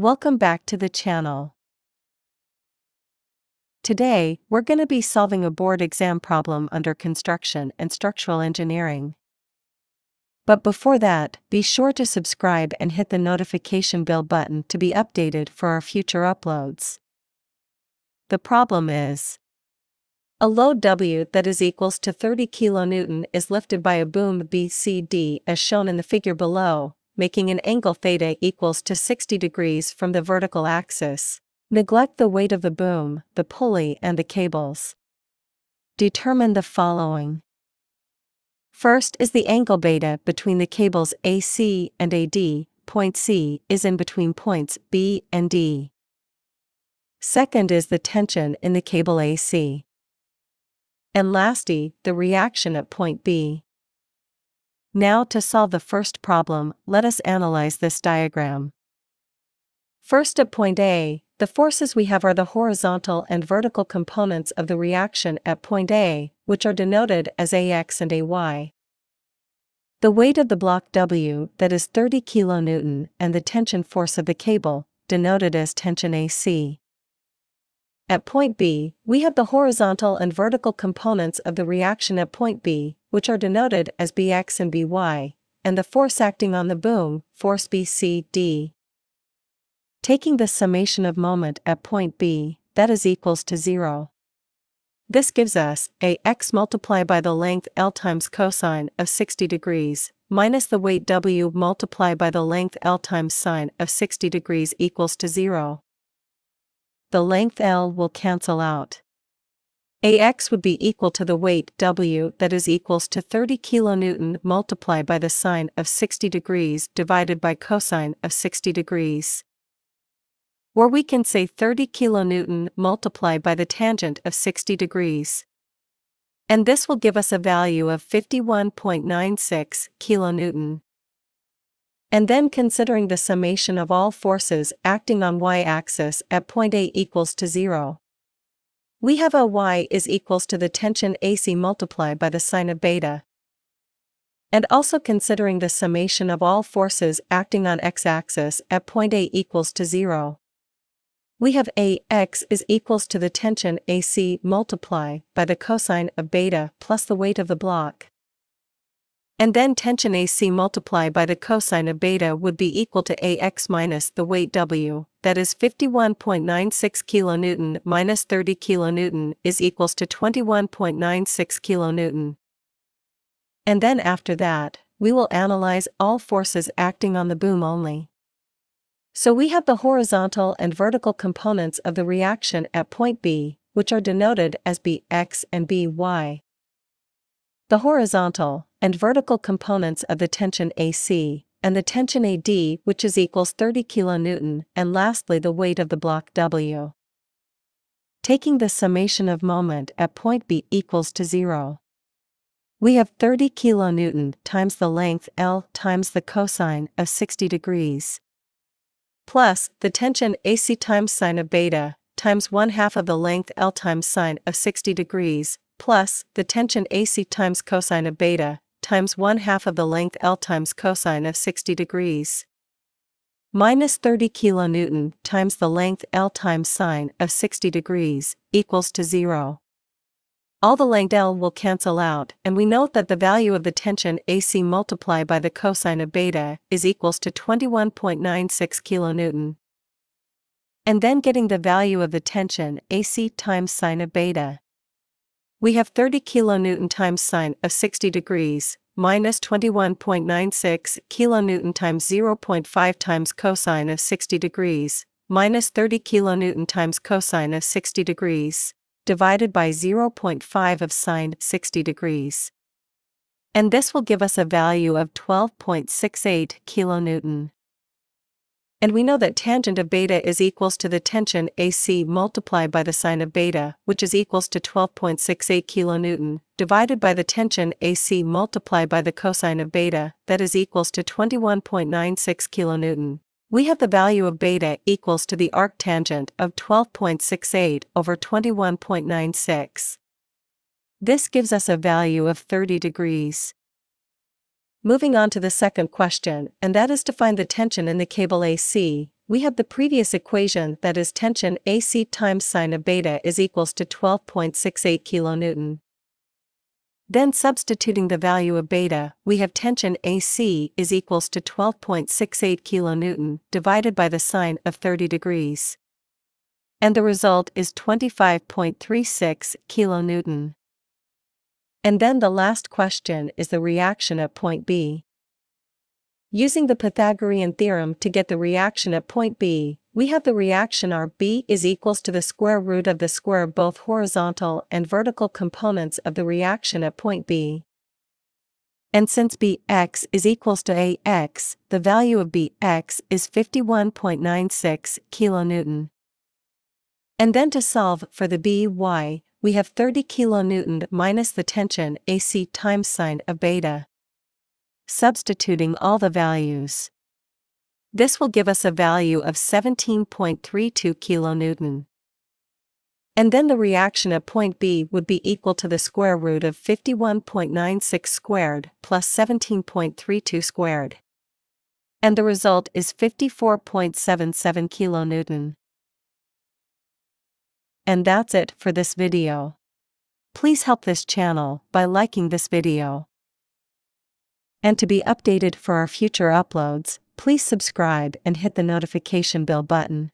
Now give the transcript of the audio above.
Welcome back to the channel. Today, we're going to be solving a board exam problem under construction and structural engineering. But before that, be sure to subscribe and hit the notification bell button to be updated for our future uploads. The problem is a load W that is equals to 30 kN is lifted by a boom BCD as shown in the figure below, making an angle theta equals to 60 degrees from the vertical axis. Neglect the weight of the boom, the pulley and the cables. Determine the following. First is the angle beta between the cables AC and AD, point C is in between points B and D. Second is the tension in the cable AC. And lastly, the reaction at point B. Now to solve the first problem, let us analyze this diagram. First at point A, the forces we have are the horizontal and vertical components of the reaction at point A, which are denoted as AX and AY. The weight of the block W, that is 30 kN, and the tension force of the cable, denoted as tension AC. At point B, we have the horizontal and vertical components of the reaction at point B, which are denoted as Bx and By, and the force acting on the boom, force BCD. Taking the summation of moment at point B, that is equals to 0. This gives us a x multiplied by the length L times cosine of 60 degrees, minus the weight W multiplied by the length L times sine of 60 degrees equals to 0. The length L will cancel out. AX would be equal to the weight W that is equals to 30 kN multiplied by the sine of 60 degrees divided by cosine of 60 degrees. Or we can say 30 kilonewton multiplied by the tangent of 60 degrees. And this will give us a value of 51.96 kilonewton. And then considering the summation of all forces acting on y-axis at point A equals to 0. We have a y is equals to the tension AC multiplied by the sine of beta. And also considering the summation of all forces acting on x-axis at point A equals to 0 we have AX is equals to the tension AC multiply by the cosine of beta plus the weight of the block. And then tension AC multiply by the cosine of beta would be equal to AX minus the weight W, that is 51.96 kN minus 30 kN is equals to 21.96 kN. And then after that, we will analyze all forces acting on the boom only. So we have the horizontal and vertical components of the reaction at point B, which are denoted as Bx and By. The horizontal and vertical components of the tension AC and the tension AD which is equals 30 kN and lastly the weight of the block W. Taking the summation of moment at point B equals to 0. We have 30 kN times the length L times the cosine of 60 degrees plus the tension AC times sine of beta times 1 half of the length L times sine of 60 degrees plus the tension AC times cosine of beta times 1 half of the length L times cosine of 60 degrees minus 30 kilonewton times the length L times sine of 60 degrees equals to 0 all the length L will cancel out, and we note that the value of the tension AC multiplied by the cosine of beta is equals to 21.96 kilonewton. And then getting the value of the tension AC times sine of beta. We have 30 kilonewton times sine of 60 degrees, minus 21.96 kN times 0.5 times cosine of 60 degrees, minus 30 kN times cosine of 60 degrees divided by 0.5 of sine 60 degrees. And this will give us a value of 12.68 kilonewton. And we know that tangent of beta is equals to the tension AC multiplied by the sine of beta, which is equals to 12.68 kilonewton, divided by the tension AC multiplied by the cosine of beta, that is equals to 21.96 kilonewton we have the value of beta equals to the arctangent of 12.68 over 21.96. This gives us a value of 30 degrees. Moving on to the second question, and that is to find the tension in the cable AC, we have the previous equation that is tension AC times sine of beta is equals to 12.68 kilonewton. Then substituting the value of beta, we have tension AC is equals to 12.68 kilonewton divided by the sine of 30 degrees. And the result is 25.36 kilonewton. And then the last question is the reaction at point B. Using the Pythagorean theorem to get the reaction at point B, we have the reaction RB is equals to the square root of the square of both horizontal and vertical components of the reaction at point B. And since Bx is equals to Ax, the value of Bx is 51.96 kilonewton. And then to solve for the By, we have 30 kilonewton minus the tension AC times sine of beta. Substituting all the values. This will give us a value of 17.32 kilonewton. And then the reaction at point B would be equal to the square root of 51.96 squared plus 17.32 squared. And the result is 54.77 kilonewton. And that's it for this video. Please help this channel by liking this video. And to be updated for our future uploads, please subscribe and hit the notification bell button.